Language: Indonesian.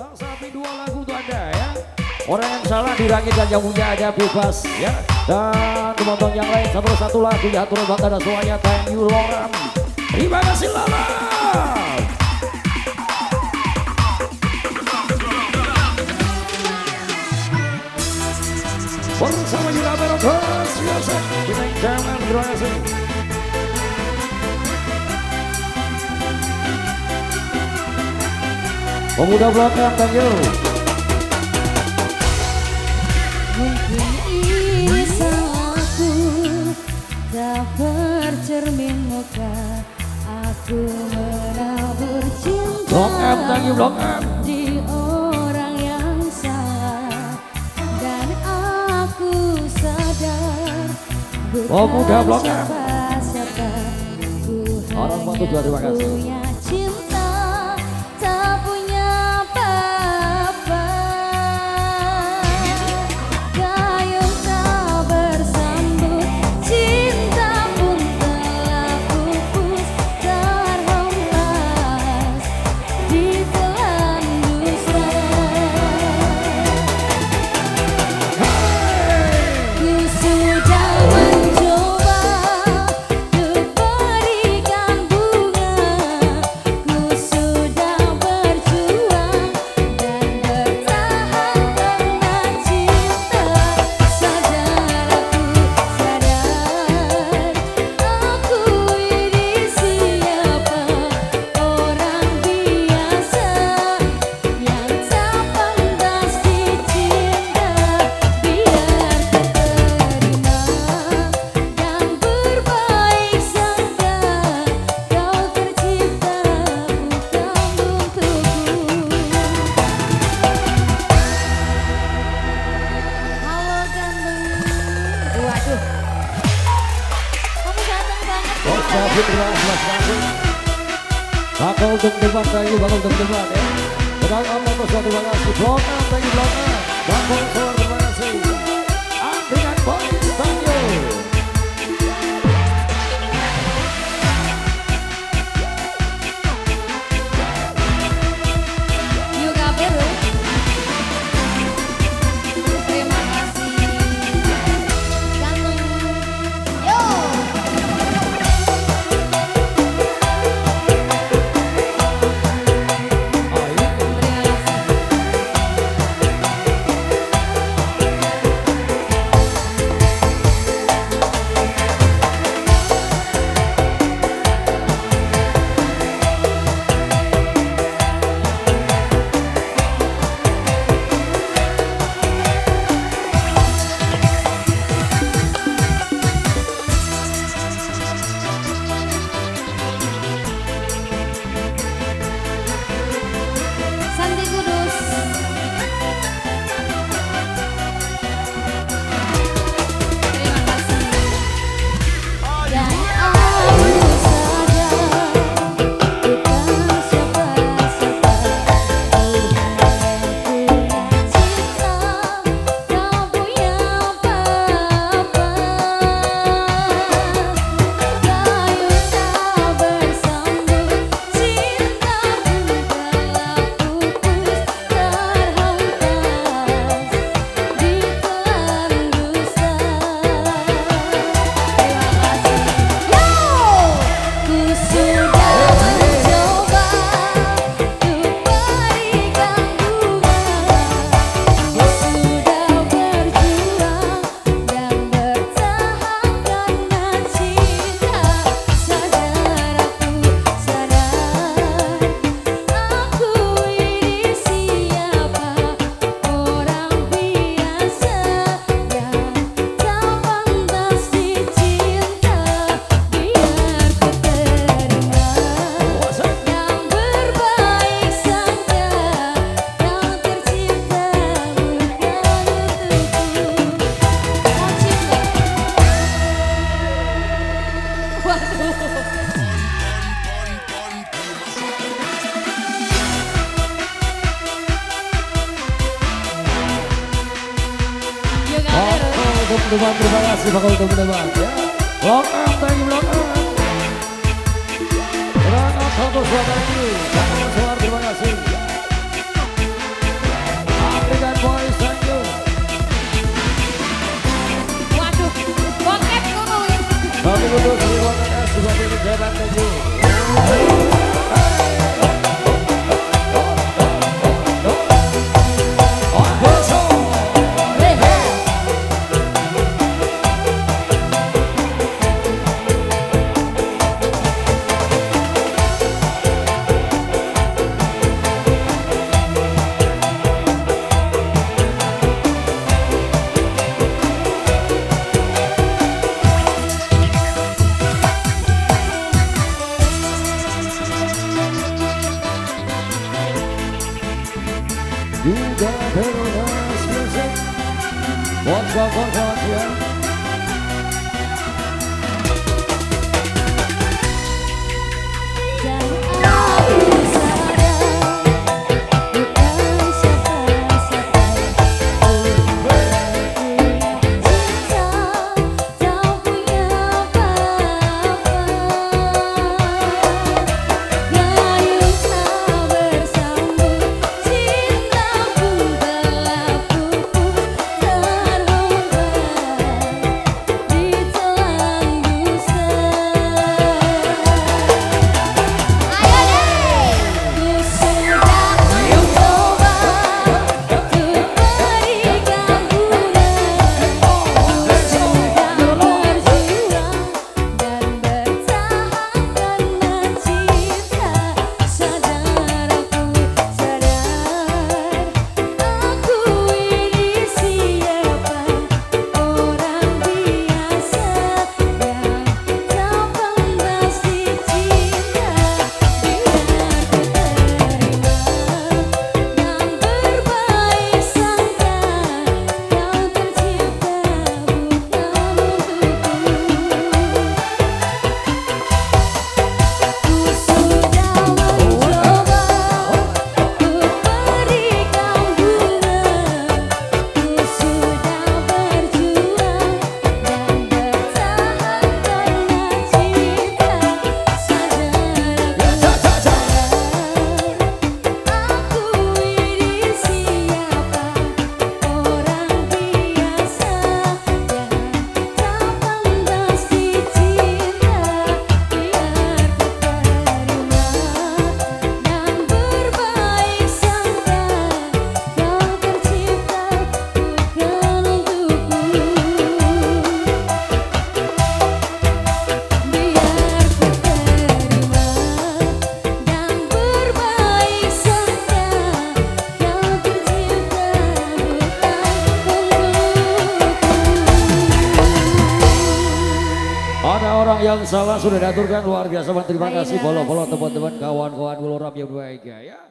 Tapi dua lagu untuk anda ya. Orang yang salah dirangit dan yang punya aja bebas ya. Dan teman-teman yang lain satu-satu lagu ya turun bangga dan semuanya. Thank you Loram. Terima kasih Loram. Bersama juga Merokas biasa kita jangan terima kasih. Pemuda belakang, thank you. Mungkin ini salahku Tak bercermin muka Aku menabur cinta Blok M, thank you, Blok M. Di orang yang salah Dan aku sadar Bukan Pemuda Blok M. siapa-siapa Ku Orang Batu juga terima hanya kasih. Kasih mas David. Bakal untuk debat lagi, bakal untuk debat ya. Tenang aman bos terima kasih. Blok M, thank you Blok M. Bakal keluar cinta Waduh Yuk kabel Bakal untuk debat terima kasih. Bakal untuk debat ya. Blok M, thank you Blok M. Tenang satu suara yang salah sudah diaturkan luar biasa. Terima kasih bolo-bolo teman-teman kawan-kawan Gulurap yang baik ya.